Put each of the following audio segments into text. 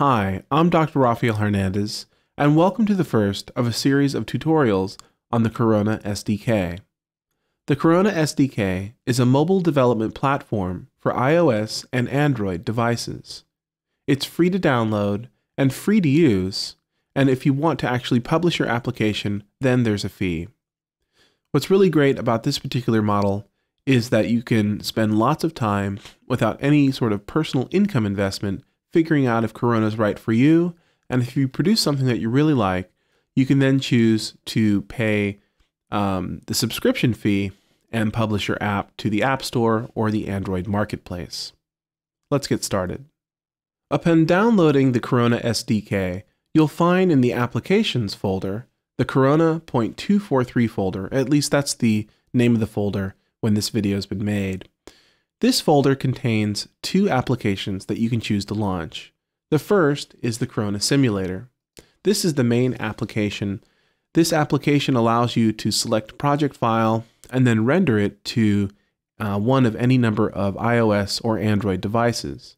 Hi, I'm Dr. Rafael Hernandez, and welcome to the first of a series of tutorials on the Corona SDK. The Corona SDK is a mobile development platform for iOS and Android devices. It's free to download and free to use, and if you want to actually publish your application, then there's a fee. What's really great about this particular model is that you can spend lots of time without any sort of personal income investment figuring out if Corona is right for you. And if you produce something that you really like, you can then choose to pay um, the subscription fee and publish your app to the App Store or the Android Marketplace. Let's get started. Upon downloading the Corona SDK, you'll find in the Applications folder the Corona .243 folder, at least that's the name of the folder when this video has been made. This folder contains two applications that you can choose to launch. The first is the Corona Simulator. This is the main application. This application allows you to select project file and then render it to uh, one of any number of iOS or Android devices.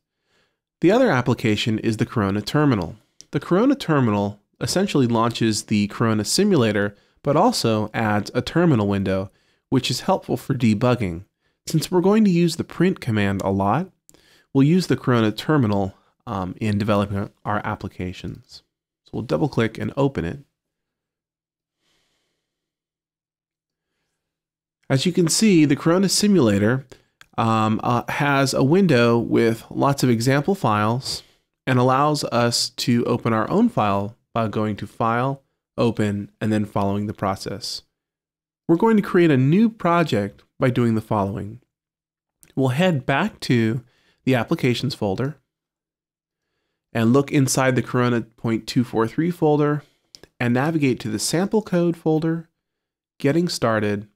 The other application is the Corona Terminal. The Corona Terminal essentially launches the Corona Simulator, but also adds a terminal window which is helpful for debugging. Since we're going to use the print command a lot, we'll use the Corona terminal um, in developing our applications. So we'll double click and open it. As you can see, the Corona simulator um, uh, has a window with lots of example files and allows us to open our own file by going to File, Open, and then following the process. We're going to create a new project by doing the following. We'll head back to the Applications folder and look inside the Corona .243 folder and navigate to the Sample Code folder, Getting Started,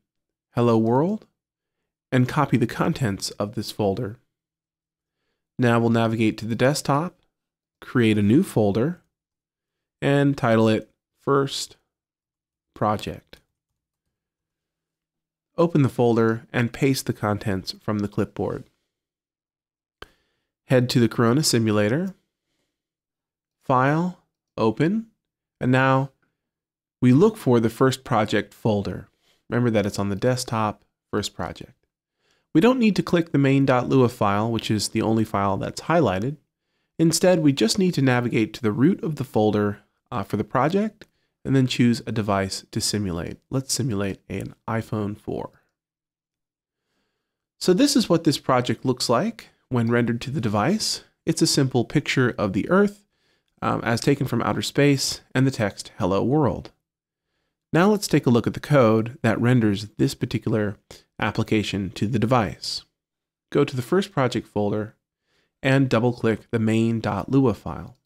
Hello World, and copy the contents of this folder. Now we'll navigate to the desktop, create a new folder, and title it First Project open the folder, and paste the contents from the clipboard. Head to the Corona simulator, File, Open, and now we look for the first project folder. Remember that it's on the desktop, first project. We don't need to click the main.lua file, which is the only file that's highlighted. Instead, we just need to navigate to the root of the folder uh, for the project and then choose a device to simulate. Let's simulate an iPhone 4. So this is what this project looks like when rendered to the device. It's a simple picture of the Earth um, as taken from outer space and the text Hello World. Now let's take a look at the code that renders this particular application to the device. Go to the first project folder and double click the main.lua file.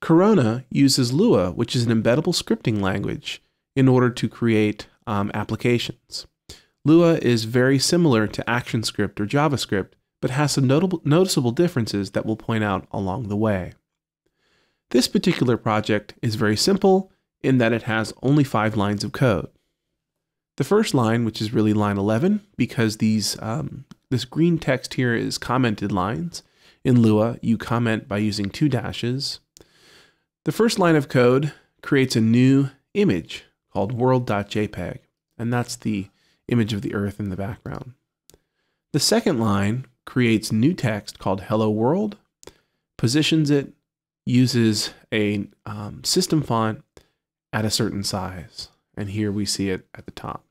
Corona uses Lua, which is an embeddable scripting language, in order to create um, applications. Lua is very similar to ActionScript or JavaScript, but has some notable, noticeable differences that we'll point out along the way. This particular project is very simple in that it has only five lines of code. The first line, which is really line 11, because these um, this green text here is commented lines. In Lua, you comment by using two dashes. The first line of code creates a new image called world.jpg, and that's the image of the earth in the background. The second line creates new text called Hello World, positions it, uses a um, system font at a certain size. And here we see it at the top.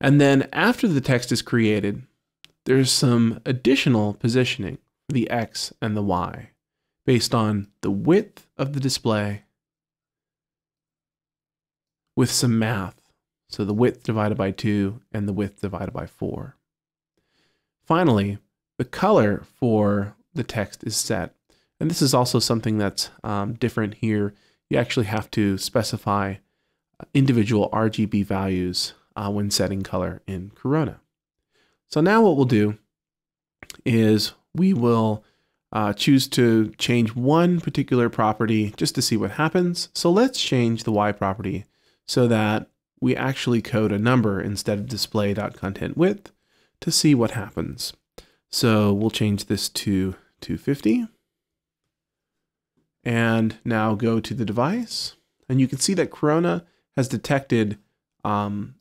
And then after the text is created, there's some additional positioning the X and the Y based on the width of the display with some math. So the width divided by 2 and the width divided by 4. Finally, the color for the text is set. And this is also something that's um, different here. You actually have to specify individual RGB values uh, when setting color in Corona. So now what we'll do is we will uh, choose to change one particular property just to see what happens. So let's change the Y property so that we actually code a number instead of display.contentWidth to see what happens. So we'll change this to 250. and now go to the device. And you can see that Corona has detected um,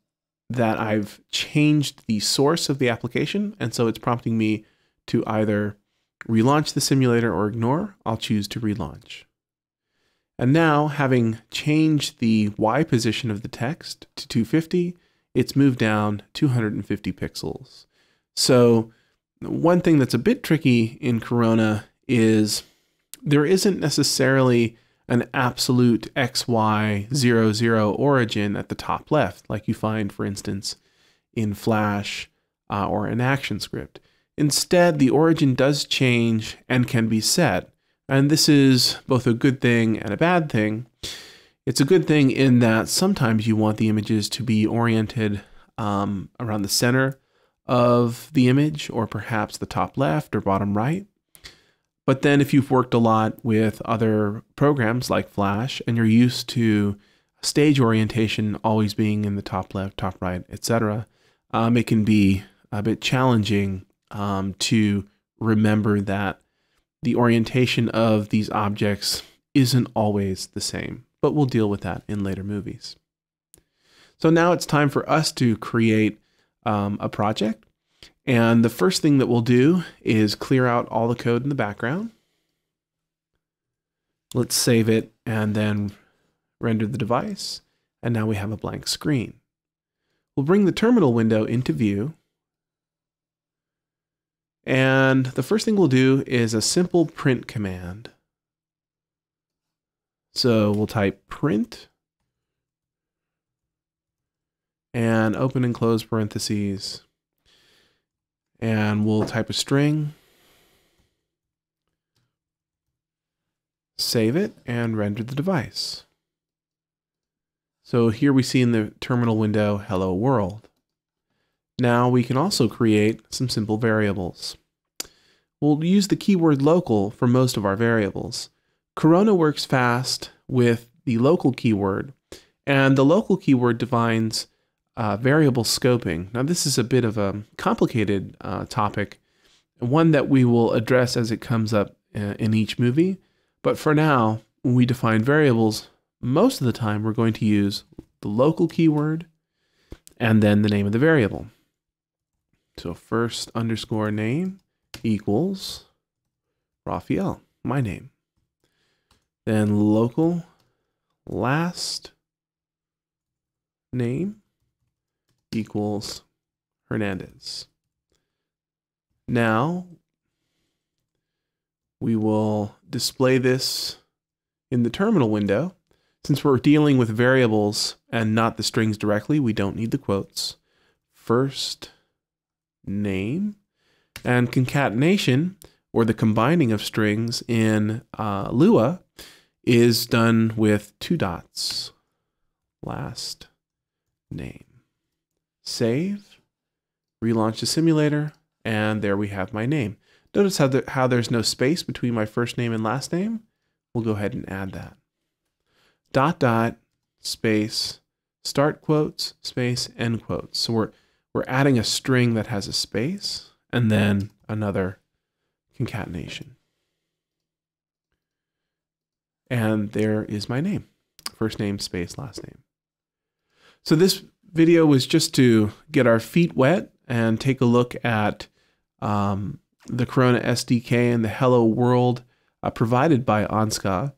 that I've changed the source of the application. And so it's prompting me to either relaunch the simulator or ignore. I'll choose to relaunch. And now, having changed the Y position of the text to 250, it's moved down 250 pixels. So one thing that's a bit tricky in Corona is there isn't necessarily an absolute XY00 origin at the top left, like you find, for instance, in Flash uh, or in ActionScript. Instead, the origin does change and can be set. And this is both a good thing and a bad thing. It's a good thing in that sometimes you want the images to be oriented um, around the center of the image, or perhaps the top left or bottom right. But then if you've worked a lot with other programs like Flash and you're used to stage orientation always being in the top left, top right, etc., um, it can be a bit challenging um, to remember that the orientation of these objects isn't always the same. But we'll deal with that in later movies. So now it's time for us to create um, a project. And the first thing that we'll do is clear out all the code in the background. Let's save it and then render the device. And now we have a blank screen. We'll bring the terminal window into view. And the first thing we'll do is a simple print command. So we'll type print and open and close parentheses and we'll type a string, save it, and render the device. So here we see in the terminal window, hello world. Now we can also create some simple variables. We'll use the keyword local for most of our variables. Corona works fast with the local keyword, and the local keyword defines uh, variable scoping. Now, this is a bit of a complicated uh, topic, one that we will address as it comes up uh, in each movie. But for now, when we define variables, most of the time we're going to use the local keyword and then the name of the variable. So first underscore name equals Rafael, my name. Then local last name equals Hernandez. Now we will display this in the terminal window. Since we're dealing with variables and not the strings directly, we don't need the quotes. First name and concatenation or the combining of strings in uh, Lua is done with two dots. Last name save, relaunch the simulator, and there we have my name. Notice how, the, how there's no space between my first name and last name. We'll go ahead and add that. Dot dot space start quotes space end quotes. So we're we're adding a string that has a space and then another concatenation. And there is my name. First name space last name. So this video was just to get our feet wet and take a look at um, the Corona SDK and the Hello World uh, provided by Ansca.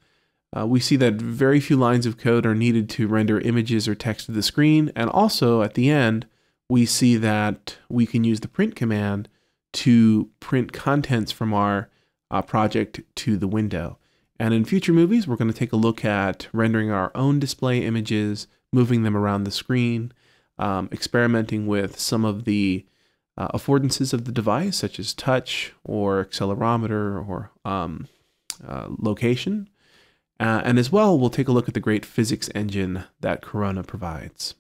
Uh, we see that very few lines of code are needed to render images or text to the screen. And also at the end, we see that we can use the print command to print contents from our uh, project to the window. And in future movies, we're going to take a look at rendering our own display images, moving them around the screen, um, experimenting with some of the uh, affordances of the device, such as touch or accelerometer or um, uh, location. Uh, and as well, we'll take a look at the great physics engine that Corona provides.